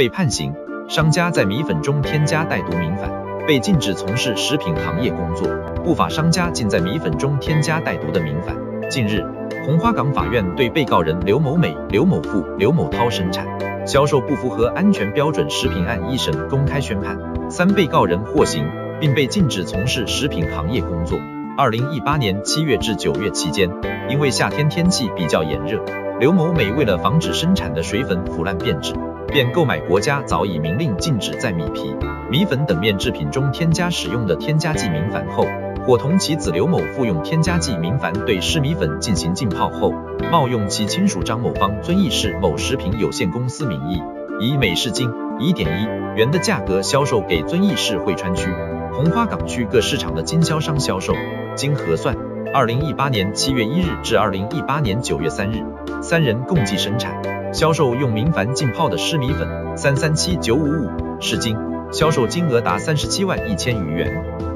被判刑。商家在米粉中添加带毒明矾，被禁止从事食品行业工作。不法商家竟在米粉中添加带毒的明矾。近日，红花岗法院对被告人刘某美、刘某富、刘某涛生产、销售不符合安全标准食品案一审公开宣判，三被告人获刑，并被禁止从事食品行业工作。二零一八年七月至九月期间，因为夏天天气比较炎热，刘某美为了防止生产的水粉腐烂变质，便购买国家早已明令禁止在米皮、米粉等面制品中添加使用的添加剂明矾后。伙同其子刘某复用添加剂明矾对湿米粉进行浸泡后，冒用其亲属张某芳遵义市某食品有限公司名义，以每市斤一点一元的价格销售给遵义市汇川区、红花岗区各市场的经销商销售。经核算，二零一八年七月一日至二零一八年九月三日，三人共计生产、销售用明矾浸泡的湿米粉三三七九五五十斤，销售金额达三十七万一千余元。